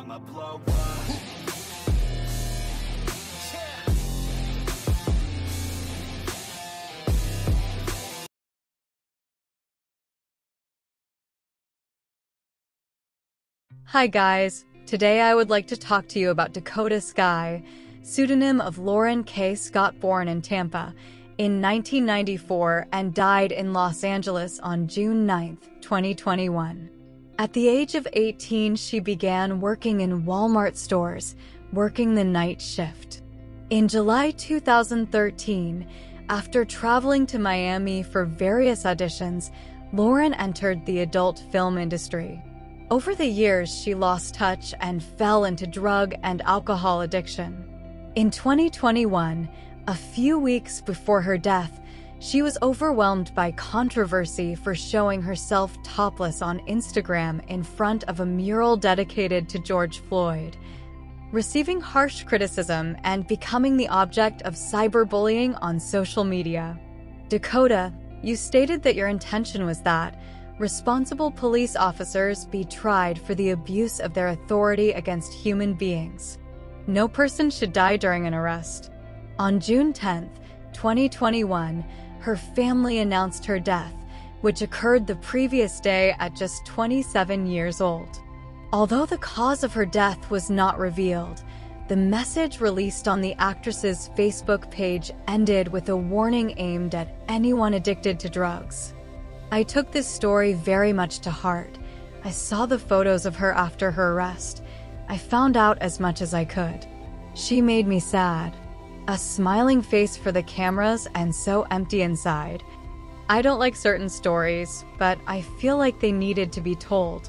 I'ma blow up. Hi, guys. Today I would like to talk to you about Dakota Skye, pseudonym of Lauren Kaye Scott, born in Tampa in 1994 and died in Los Angeles on June 9, 2021. At the age of 18, she began working in Walmart stores, working the night shift. In July 2013, after traveling to Miami for various auditions, Lauren entered the adult film industry. Over the years, she lost touch and fell into drug and alcohol addiction. In 2021, a few weeks before her death, she was overwhelmed by controversy for showing herself topless on Instagram in front of a mural dedicated to George Floyd. Receiving harsh criticism and becoming the object of cyberbullying on social media. Dakota, you stated that your intention was that responsible police officers be tried for the abuse of their authority against human beings. No person should die during an arrest. On June 10, 2021, her family announced her death, which occurred the previous day at just 27 years old. Although the cause of her death was not revealed, the message released on the actress's Facebook page ended with a warning aimed at anyone addicted to drugs. I took this story very much to heart. I saw the photos of her after her arrest. I found out as much as I could. She made me sad. A smiling face for the cameras and so empty inside. I don't like certain stories, but I feel like they needed to be told.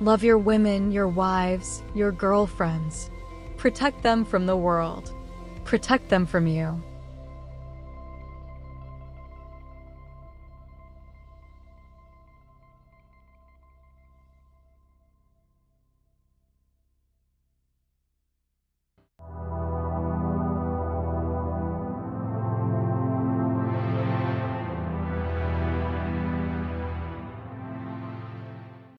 Love your women, your wives, your girlfriends. Protect them from the world. Protect them from you.